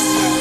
Yes.